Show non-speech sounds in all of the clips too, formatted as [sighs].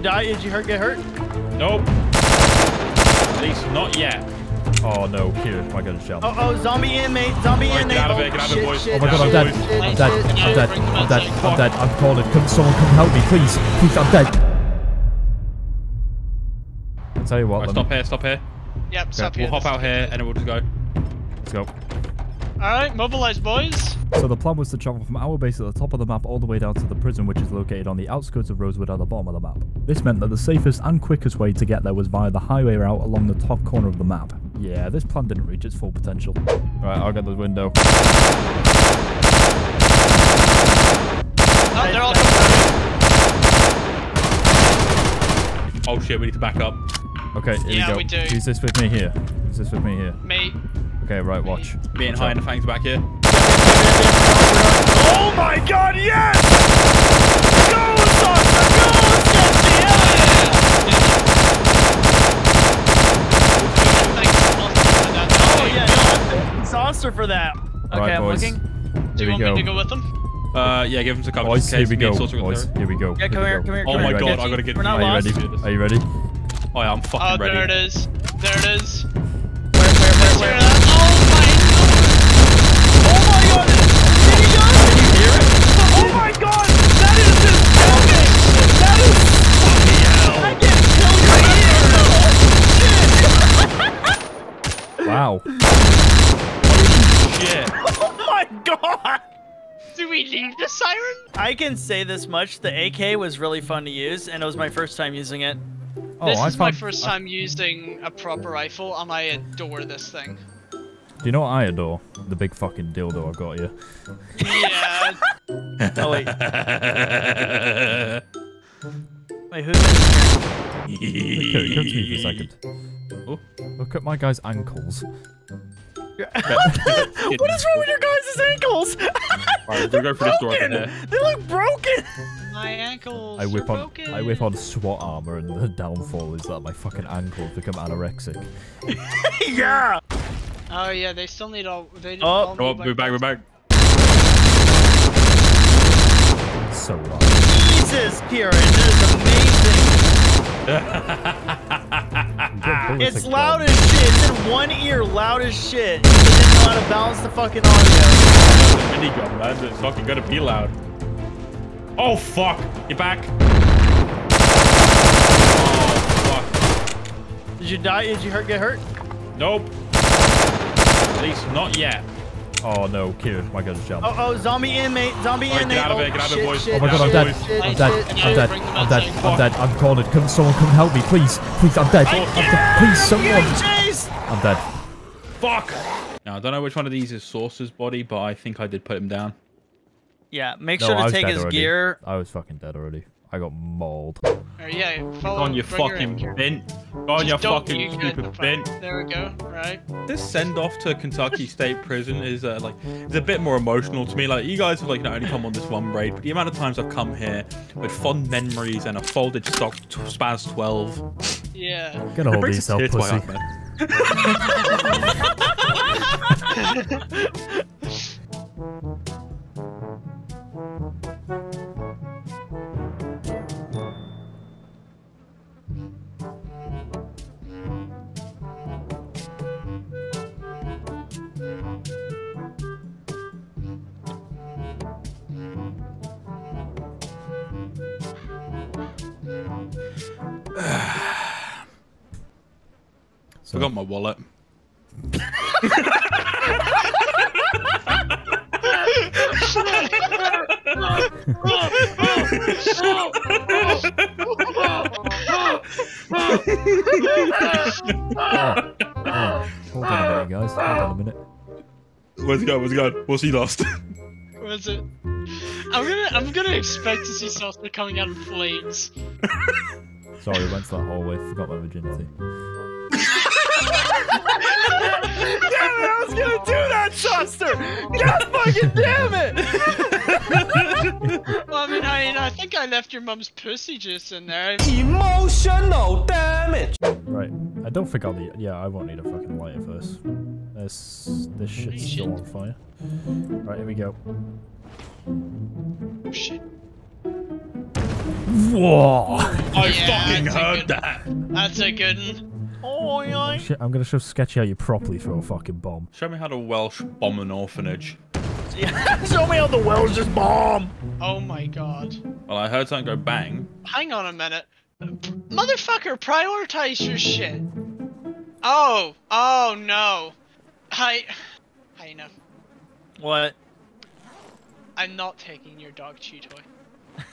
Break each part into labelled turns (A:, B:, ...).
A: die? Did you hurt? Get hurt?
B: Nope. At least not yet.
C: Oh no, Kieron, my god, it's shell.
A: Oh, oh, zombie inmate, zombie
B: Right,
A: inmate.
B: get out of
A: oh,
B: get out of
A: shit,
B: boys.
A: shit,
C: Oh my god, I'm dead. I'm dead. I'm dead. I'm dead. I'm dead. I'm calling. Come, someone come help me, please. Please, I'm dead. I'll tell you what,
B: Right, stop here, stop here.
D: Yep, stop here.
B: We'll hop out here and then we'll just go.
C: Let's go.
D: Alright, mobilize, boys.
C: So the plan was to travel from our base at the top of the map all the way down to the prison which is located on the outskirts of Rosewood at the bottom of the map. This meant that the safest and quickest way to get there was via the highway route along the top corner of the map. Yeah, this plan didn't reach its full potential. Alright, I'll get the window.
D: Oh, they're all coming.
B: Oh shit, we need to back up.
C: Okay, here
D: Yeah,
C: we go.
D: we do.
C: Use this with me here. Use this with me here.
D: Mate,
C: Okay, right, watch.
B: Me and
C: Watch
B: High
C: out.
B: and the Fangs back here.
A: Oh my god, yes! Go, Saucer, go, Sketchy, hell
D: thanks for that.
A: Oh yeah, no, I'm for that. Okay,
C: Alright,
A: I'm
C: boys.
A: looking.
D: Do you want
C: go.
D: me to go with them?
B: Uh, yeah, give him some cover.
C: Boys, here we go. Boys, here we go.
A: Yeah, come here, come here,
B: Oh my god, I gotta get
A: We're not
C: Are you ready? Are you ready?
B: Oh yeah, I'm fucking
D: Oh,
B: ready.
D: there it is. There it is. Hear? Oh
A: my god! Did he go? Can you hear it? Oh my god! That is just joking! That is fucking hell! I get killed right here!
C: Wow.
B: Shit.
A: Oh my god!
D: Do we need the siren?
A: I can say this much: the AK was really fun to use, and it was my first time using it.
C: Oh,
D: this
C: I
D: is my
C: found-
D: first time using a proper rifle, and I adore this thing.
C: Do you know what I adore? The big fucking dildo I got you.
D: Yeah. [laughs]
A: Oh wait, wait, who's in
C: Look, come to me for a second.
B: Oh.
C: Look at my guy's ankles.
A: Here? what is wrong with your guys' ankles?
B: Alright, we'll go for this door over
A: broken.
B: there.
A: They look broken.
D: my ankles
C: I whip
D: are
C: on
D: broken.
C: I whip on SWAT armor and the downfall is that my fucking ankles become anorexic. [laughs]
A: yeah.
D: Oh yeah, they still need all. They
A: Oh.
D: all
B: Oh,
D: need
B: we're back, we're back.
C: So loud.
A: Jesus, Kieron, this is amazing. [laughs]
C: You got bullets
A: It's loud as shit. It's in one ear, loud as shit. They didn't know how to balance the fucking audio.
B: That's a minigun, man. It's fucking gonna be loud. Oh fuck! You're back. Oh fuck.
A: Did you die? Did you hurt? Get hurt?
B: Nope. At least not yet.
C: Oh no, Kieron, my god, it's jump.
A: Oh, oh, zombie inmate, zombie
B: Alright,
A: inmate.
B: get out of
A: oh,
B: get out of
A: shit,
B: here, boys.
A: shit,
C: Oh my god, I'm dead.
A: shit,
C: I'm dead.
A: shit.
C: I'm dead.
D: Bring them
C: I'm dead. I'm dead. I'm calling. Come, someone come help me, please. Please, I'm dead. I'm dead. Please, someone. I'm dead.
B: Fuck! Now, I don't know which one of these is Saucer's body, but I think I did put him down.
A: Yeah, make
C: No,
A: sure
C: I
A: to take his
C: already.
A: gear.
C: I was fucking dead already. I got mauled.
D: Alright, yeah, follow.
B: On,
D: your
B: fucking
D: gear.
B: bint. Go on, you
D: Just don't
B: fucking
D: use
B: stupid
D: phone.
B: bint.
D: There we go. Right.
B: This send off to Kentucky State Prison is uh, like it's a bit more emotional to me. Like you guys have like not only come on this one raid, but the amount of times I've come here with fond memories and a folded stock t- spans twelve.
D: Yeah.
C: Get a
B: It
C: hold of
B: brings a
C: yourself,
B: tear to my
C: pussy. [laughs] [laughs] [laughs] [sighs] So,
B: Forgot my wallet.
C: oh, oh, hold on a minute, guys. Hold on a minute.
B: Where's he going? Where's he going? What's he lost?
D: Where's it? I'm gonna. I'm gonna expect to see Saucer coming out in flames. [laughs]
C: Sorry, went to that hallway. Forgot my virginity.
A: Damn it, I was gonna do that, Shuster! God fucking damn it! [laughs]
D: Well, I mean, I, I think I left your mum's pussy juice in there.
E: Emotional damage.
C: Right. I don't forget the. Yeah, I won't need a fucking lighter first. This this shit's still on fire. Right, here we go.
D: Oh shit.
C: Whoa!
B: I
D: Yeah,
B: fucking heard
D: good-
B: that.
D: That's a good one.
A: Oh, yeah.
C: Shit, I'm gonna show Sketchy how you properly throw a fucking bomb.
B: Show me how to Welsh bomb an orphanage. [laughs]
A: Show me how the Welsh just bomb.
D: Oh my god.
B: Well, I heard something go bang.
D: Hang on a minute. Motherfucker, prioritize your shit. Oh, oh no. Hi. Hi, no.
A: What?
D: I'm not taking your dog chew toy. [laughs]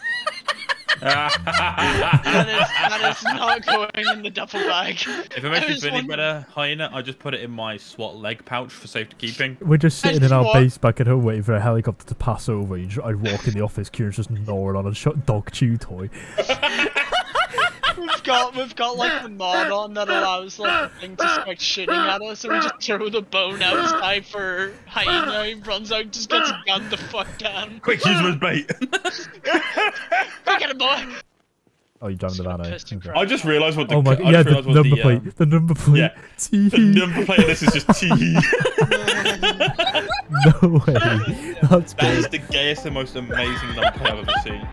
B: if
D: That is, that is not going in the duffel bag.
B: If it makes
D: I
B: you
D: was
B: feel any
D: wondering-
B: better, hyena, I just put it in my SWAT leg pouch for safety keeping.
C: We're just sitting in our
D: walk-
C: base back at home waiting for a helicopter to pass over. You just, I'd walk in the office, Kieron's just gnawing on a shot dog chew toy. [laughs]
D: We've got we've got like the mod on that allows like the thing to start shooting at us, so we just throw the bone outside for hyena. He runs out, just gets gunned the fuck down.
B: Quick, use him as bait.
D: Go get him, boy.
C: Oh, you driving the van, eh?
D: Pissed and
C: Okay.
D: cried.
B: I just realised what the
C: Oh my
B: I
C: god,
B: just
C: yeah, the number
B: the,
C: plate.
B: um,
C: The number plate.
B: yeah.
C: Tee
B: the number plate of this is just T. [laughs]
C: No way. That's
B: That is
C: good.
B: the gayest and most amazing number plate I've ever seen.